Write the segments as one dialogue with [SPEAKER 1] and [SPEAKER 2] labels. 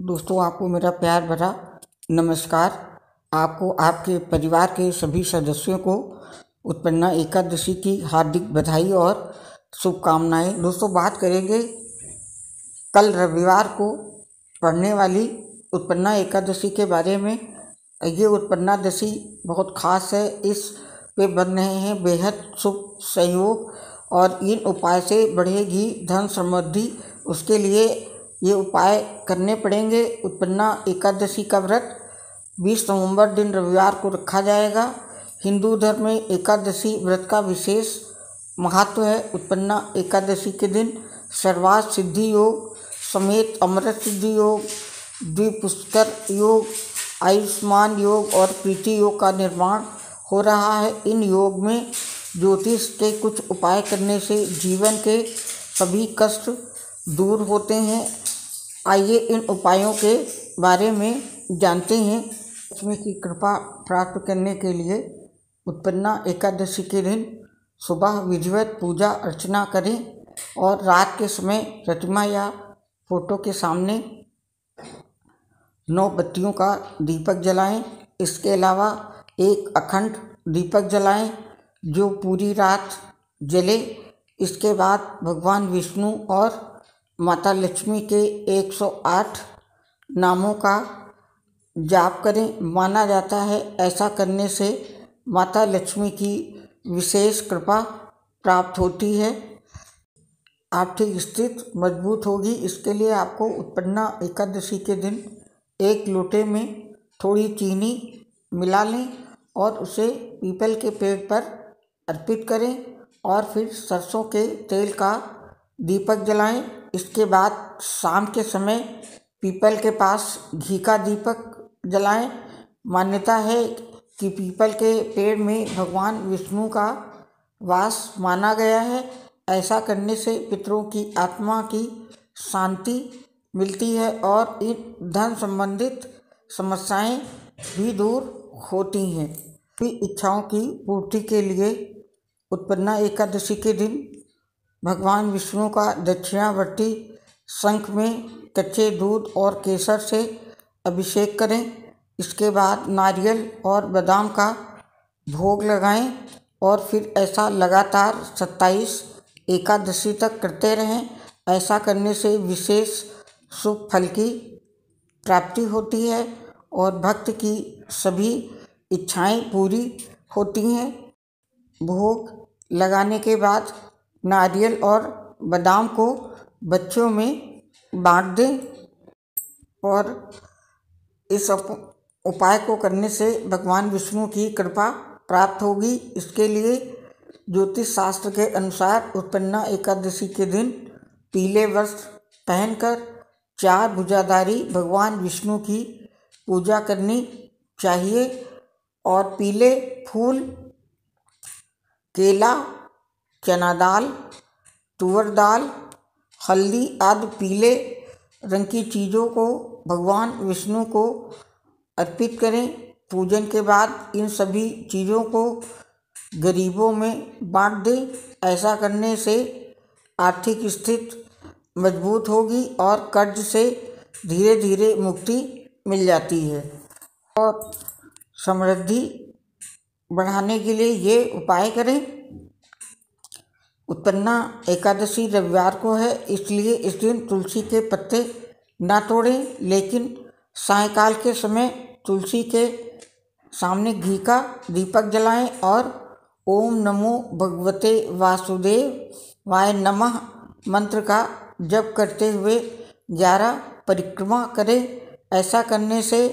[SPEAKER 1] दोस्तों, आपको मेरा प्यार भरा नमस्कार। आपको आपके परिवार के सभी सदस्यों को उत्पन्ना एकादशी की हार्दिक बधाई और शुभकामनाएँ। दोस्तों, बात करेंगे कल रविवार को पढ़ने वाली उत्पन्ना एकादशी के बारे में। ये उत्पन्ना दशी बहुत खास है, इस पे बन रहे हैं बेहद शुभ सहयोग और इन उपाय से बढ़ेगी धन समृद्धि। उसके लिए ये उपाय करने पड़ेंगे। उत्पन्ना एकादशी का व्रत 20 नवंबर दिन रविवार को रखा जाएगा। हिंदू धर्म में एकादशी व्रत का विशेष महत्व है। उत्पन्ना एकादशी के दिन सर्वात सिद्धि योग, समेत अमृत सिद्धि योग, द्विपुष्कर योग, आयुष्मान योग और प्रीति योग का निर्माण हो रहा है। इन योग में ज्योतिष के कुछ उपाय करने से जीवन के सभी कष्ट दूर होते हैं। आइए इन उपायों के बारे में जानते हैं। लक्ष्मी की कृपा प्राप्त करने के लिए उत्पन्ना एकादशी के दिन सुबह विधिवत पूजा अर्चना करें और रात के समय प्रतिमा या फ़ोटो के सामने नौ बत्तियों का दीपक जलाएँ। इसके अलावा एक अखंड दीपक जलाएँ जो पूरी रात जले। इसके बाद भगवान विष्णु और माता लक्ष्मी के 108 नामों का जाप करें। माना जाता है, ऐसा करने से माता लक्ष्मी की विशेष कृपा प्राप्त होती है। आर्थिक स्थिति मज़बूत होगी। इसके लिए आपको उत्पन्ना एकादशी के दिन एक लोटे में थोड़ी चीनी मिला लें और उसे पीपल के पेड़ पर अर्पित करें और फिर सरसों के तेल का दीपक जलाएँ। इसके बाद शाम के समय पीपल के पास घी का दीपक जलाएँ। मान्यता है कि पीपल के पेड़ में भगवान विष्णु का वास माना गया है। ऐसा करने से पितरों की आत्मा की शांति मिलती है और इन धन संबंधित समस्याएँ भी दूर होती हैं। इच्छाओं की पूर्ति के लिए उत्पन्ना एकादशी के दिन भगवान विष्णु का दक्षिणावर्ती शंख में कच्चे दूध और केसर से अभिषेक करें। इसके बाद नारियल और बादाम का भोग लगाएँ और फिर ऐसा लगातार सत्ताईस एकादशी तक करते रहें। ऐसा करने से विशेष शुभ फल की प्राप्ति होती है और भक्त की सभी इच्छाएँ पूरी होती हैं। भोग लगाने के बाद नारियल और बादाम को बच्चों में बांट दें और इस उपाय को करने से भगवान विष्णु की कृपा प्राप्त होगी। इसके लिए ज्योतिष शास्त्र के अनुसार उत्पन्ना एकादशी के दिन पीले वस्त्र पहनकर चार भुजाधारी भगवान विष्णु की पूजा करनी चाहिए और पीले फूल, केला चना दाल, तुअर दाल, हल्दी आदि पीले रंग की चीज़ों को भगवान विष्णु को अर्पित करें। पूजन के बाद इन सभी चीज़ों को गरीबों में बांट दें। ऐसा करने से आर्थिक स्थिति मज़बूत होगी और कर्ज से धीरे धीरे मुक्ति मिल जाती है। और समृद्धि बढ़ाने के लिए ये उपाय करें। उत्पन्ना एकादशी रविवार को है, इसलिए इस दिन तुलसी के पत्ते ना तोड़ें, लेकिन सायकाल के समय तुलसी के सामने घी का दीपक जलाएँ और ओम नमो भगवते वासुदेव, वाय नमः मंत्र का जप करते हुए ग्यारह परिक्रमा करें। ऐसा करने से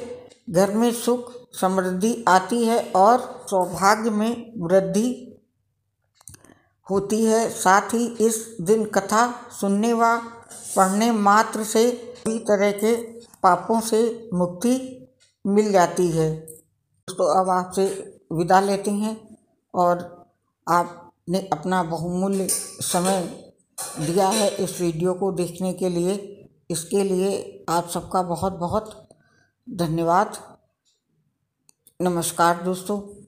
[SPEAKER 1] घर में सुख, समृद्धि आती है और सौभाग्य में वृद्धि होती है। साथ ही इस दिन कथा सुनने व पढ़ने मात्र से कई तरह के पापों से मुक्ति मिल जाती है। तो अब आपसे विदा लेते हैं और आपने अपना बहुमूल्य समय दिया है इस वीडियो को देखने के लिए। इसके लिए आप सबका बहुत बहुत धन्यवाद। नमस्कार दोस्तों।